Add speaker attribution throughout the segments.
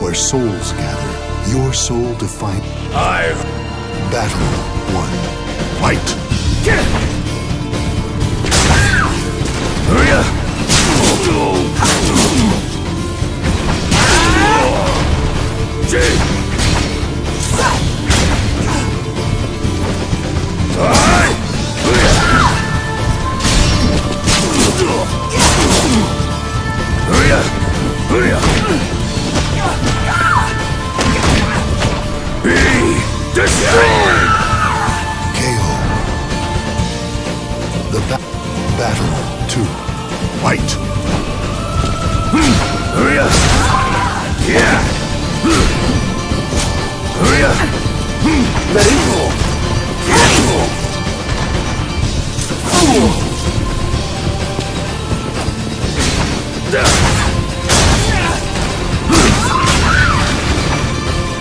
Speaker 1: where souls gather. Your soul to fight.
Speaker 2: I've
Speaker 1: Battle one. Fight.
Speaker 2: Get it! Hurry
Speaker 1: battle two. Fight.
Speaker 2: Hurry up! Yeah! Hurry up! Let it go!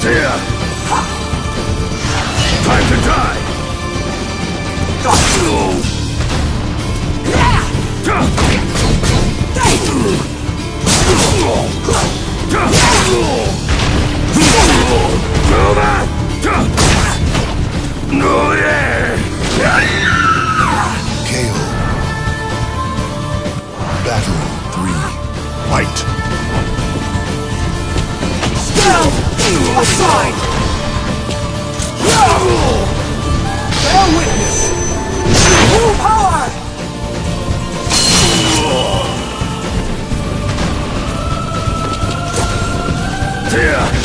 Speaker 2: Yeah! Time to die!
Speaker 1: KO. Battle three. Fight.
Speaker 3: Aside! Bear witness! Full power! This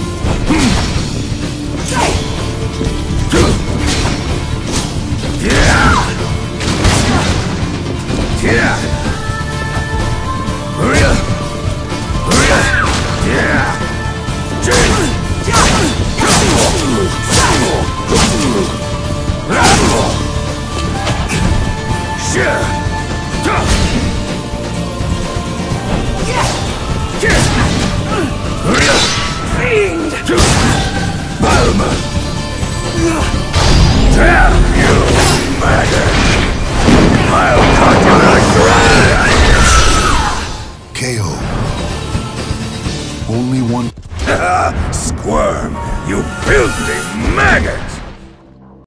Speaker 1: Only one.
Speaker 2: Ah, squirm, you filthy maggot!